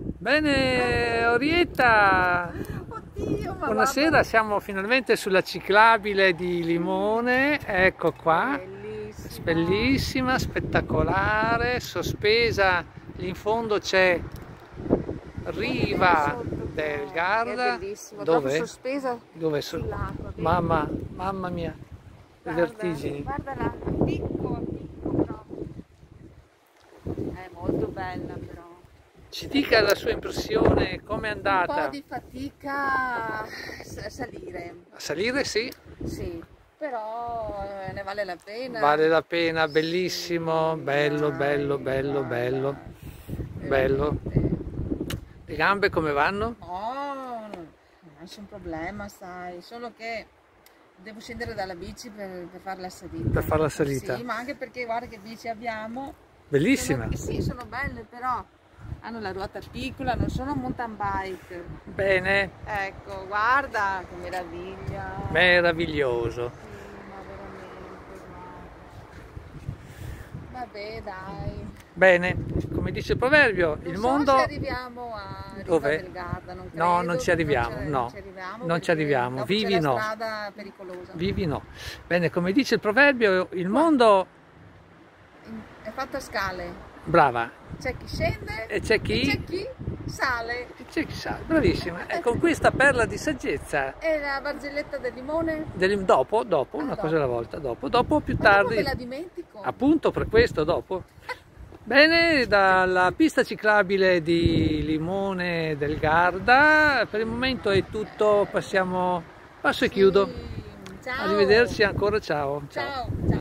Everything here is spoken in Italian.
Bene, Orietta! Oddio, Buonasera, guarda, siamo finalmente sulla ciclabile di Limone, ecco qua, bellissimo. bellissima, spettacolare, sospesa, lì in fondo c'è Riva del Garda, dove? sospesa Dove so-? Mamma, mamma mia, le Guarda, vertigini. Guarda là, picco, picco proprio. È molto bella però. Ci dica la sua impressione, com'è Un andata? po' di fatica a salire, A salire sì, sì, però eh, ne vale la pena. vale la pena, bellissimo, bello, bello, bello, bello, bello. Veramente. Le gambe come vanno? È nessun problema, sai, solo che devo scendere dalla bici per, per fare la salita. Per fare la salita. Sì, ma anche perché guarda che bici abbiamo. Bellissima, Sono- sì, sono belle, però hanno la ruota piccola, non sono mountain bike. bene, Ecco, guarda che meraviglia. meraviglioso. Sì, ma veramente, guarda. Vabbè, dai. Bene, come dice il proverbio, Non il so mondo... se arriviamo a Riva Dove? del Garda, non No, non ci arriviamo, non no. non ci arriviamo, Non ci arriviamo, vivi no. strada pericolosa. Vivi no. Bene, come dice il proverbio, il mondo... È fatta a scale. Brava, C'è chi scende E c'è chi? c'è chi sale. c'è chi sa, bravissima. E con questa perla di saggezza, E la barzelletta del limone? del- dopo, dopo, Ah, una dopo. cosa alla volta, dopo, dopo più Ma tardi, me la dimentico. appunto per questo, dopo. Bene, dalla pista ciclabile di Limone del Garda, per il momento è tutto, passiamo, passo e chiudo. Sì. Ciao. Arrivederci ancora, ciao. Ciao. ciao.